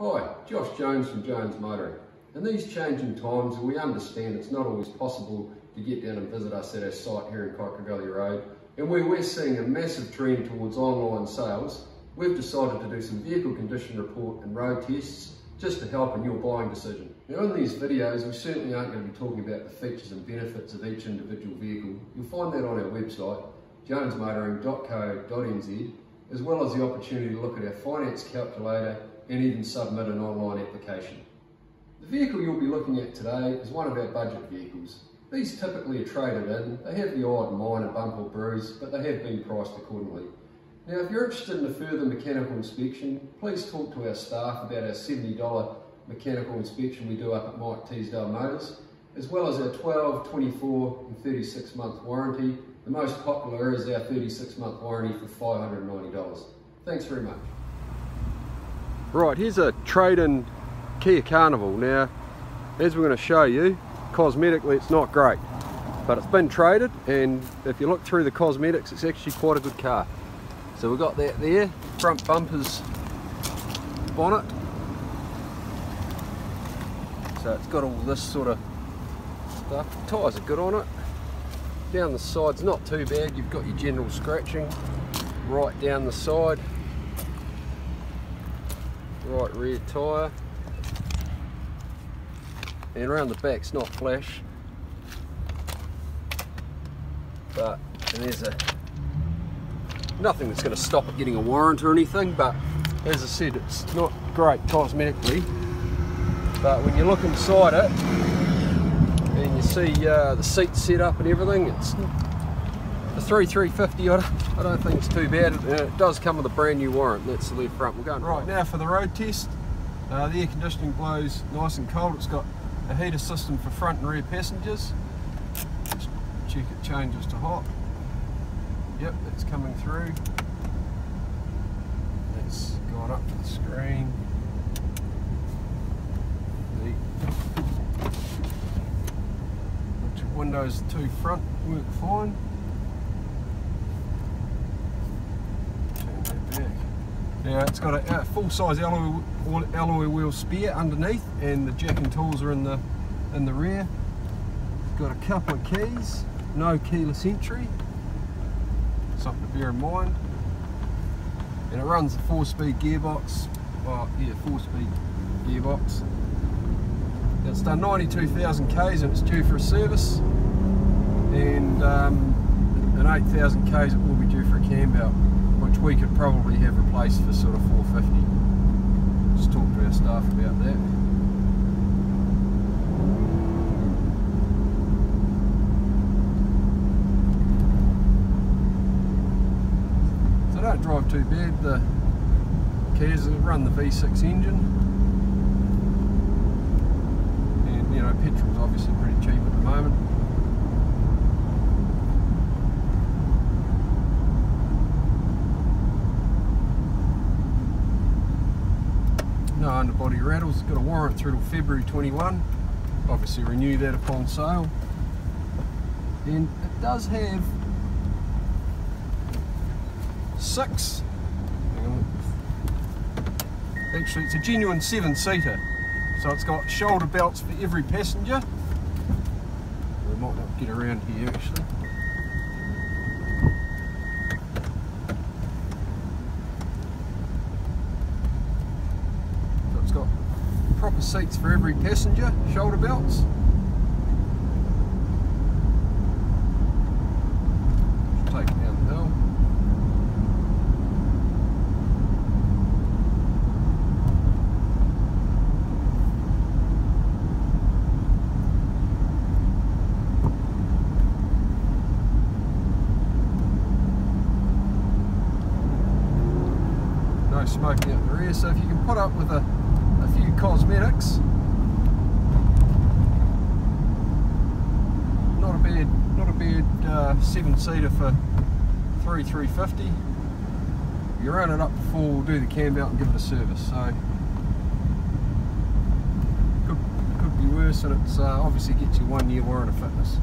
Hi, Josh Jones from Jones Motoring. In these changing times, we understand it's not always possible to get down and visit us at our site here in Kyra Valley Road, and where we're seeing a massive trend towards online sales, we've decided to do some vehicle condition report and road tests just to help in your buying decision. Now in these videos, we certainly aren't going to be talking about the features and benefits of each individual vehicle. You'll find that on our website, jonesmotoring.co.nz, as well as the opportunity to look at our finance calculator and even submit an online application. The vehicle you'll be looking at today is one of our budget vehicles. These typically are traded in, they have the odd minor bump or bruise, but they have been priced accordingly. Now if you're interested in a further mechanical inspection, please talk to our staff about our $70 mechanical inspection we do up at Mike Teasdale Motors, as well as our 12, 24 and 36 month warranty. The most popular is our 36 month warranty for $590. Thanks very much. Right, here's a trade-in Kia Carnival. Now, as we're going to show you, cosmetically it's not great, but it's been traded, and if you look through the cosmetics, it's actually quite a good car. So we've got that there, front bumpers, bonnet. So it's got all this sort of stuff. Tyres are good on it. Down the side's not too bad. You've got your general scratching right down the side right rear tyre. And around the back's not flash. But there's a nothing that's going to stop it getting a warrant or anything but as I said it's not great cosmetically. But when you look inside it and you see uh, the seat set up and everything it's 3350 I don't think it's too bad. It, does come with a brand new warrant. That's the left front. We're going right now for the road test. Uh, the air conditioning blows nice and cold. It's got a heater system for front and rear passengers. Let's check it changes to hot. Yep, it's coming through. It's gone up to the screen. The windows two front work fine. Now it's got a, a full-size alloy, alloy wheel spare underneath and the jack and tools are in the in the rear. Got a couple of keys, no keyless entry, something to bear in mind. And it runs a four-speed gearbox, well yeah, four-speed gearbox. It's done 92,000 Ks and it's due for a service and um, an 8,000 Ks it will be due for a cam belt which we could probably have replaced for sort of 450. Just talk to our staff about that. So don't drive too bad. The Kias run the V6 engine. And you know, petrol's obviously pretty cheap at the moment. No underbody rattles. Got a warrant through till February 21. Obviously renew that upon sale. And it does have six, actually it's a genuine seven seater. So it's got shoulder belts for every passenger. We might not get around here actually. Seats for every passenger, shoulder belts. Take down the hill. No smoking at the rear, so if you can put up with a few cosmetics. Not a bad, not a bad uh, seven seater for three three fifty. You run it up before we'll do the cam belt and give it a service. So could could be worse, and it's uh, obviously gets you one year warrant of fitness.